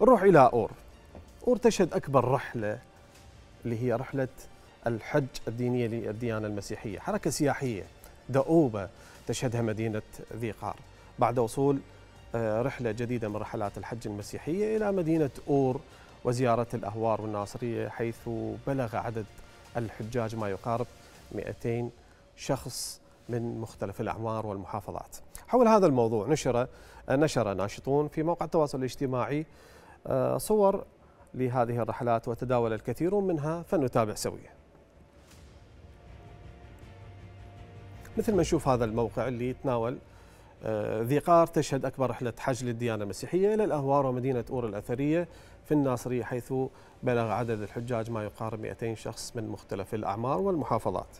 نروح إلى أور. أور تشهد أكبر رحلة اللي هي رحلة الحج الدينية للديانة المسيحية حركة سياحية دؤوبة تشهدها مدينة ذي قار. بعد وصول آه، رحلة جديدة من رحلات الحج المسيحية إلى مدينة أور وزيارة الأهوار والناصرية حيث بلغ عدد الحجاج ما يقارب 200 شخص من مختلف الأعمار والمحافظات. حول هذا الموضوع نشر نشر ناشطون في موقع التواصل الاجتماعي آه، صور لهذه الرحلات وتداول الكثير منها فنتابع سويا. مثل ما نشوف هذا الموقع اللي يتناول آه، ذي قار تشهد أكبر رحلة حج للديانة المسيحية إلى الأهوار ومدينة أور الأثرية في الناصرية حيث بلغ عدد الحجاج ما يقارب 200 شخص من مختلف الأعمار والمحافظات.